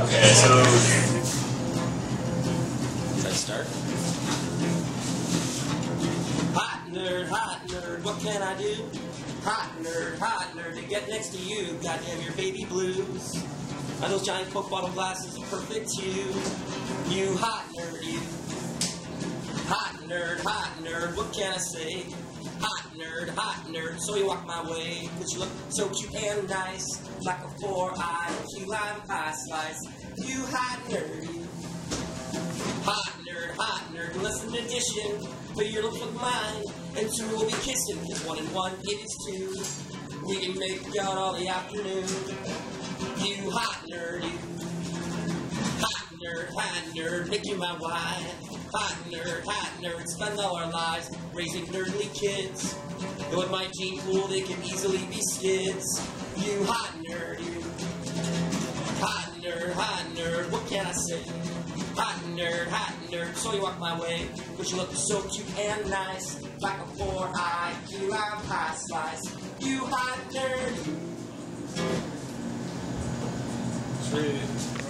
Okay, so Should I start? Hot nerd, hot nerd, what can I do? Hot nerd, hot nerd, to get next to you. Goddamn your baby blues. Are those giant Coke bottle glasses perfect too? You hot nerd, you. Nerd, hot nerd, what can I say? Hot nerd, hot nerd, so you walk my way. Cause you look so cute and nice. Like a four-eyed key lime pie slice. You hot nerd. Hot nerd, hot nerd, listen addition. But your looks look mine, and two will be kissing. Cause one and one, it is two. We can make out all the afternoon. You hot nerd, nerd, make you my wife. Hot nerd, hot nerd, spend all our lives raising nerdly kids. Though in my gene pool they can easily be skids. You hot nerd, you. Hot nerd, hot nerd, what can I say? Hot nerd, hot nerd, so you walk my way. But you look so cute and nice, like a four-eyed key lime pie slice. You hot nerd, sweet.